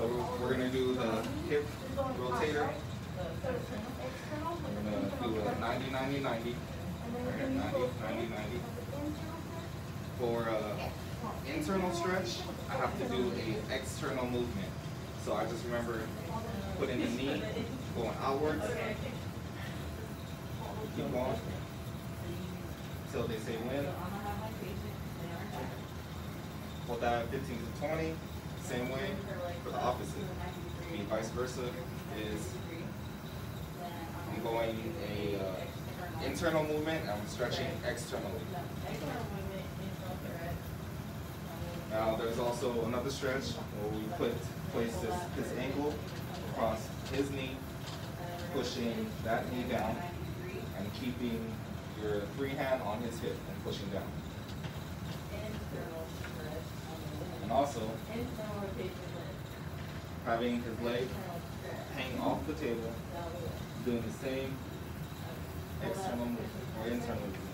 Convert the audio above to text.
So we're, we're gonna do the hip rotator. We're gonna do a 90, 90, 90. Right here, 90, 90, 90. For uh, internal stretch, I have to do a external movement. So I just remember putting the knee going outwards. Keep going. Till they say when. Hold that 15 to 20. Same way for the opposite. I mean, vice versa is I'm going a uh, internal movement and I'm stretching externally. Now there's also another stretch where we put place this, this ankle across his knee, pushing that knee down and keeping your free hand on his hip and pushing down also having his leg hang off the table, doing the same external movement or internal movement.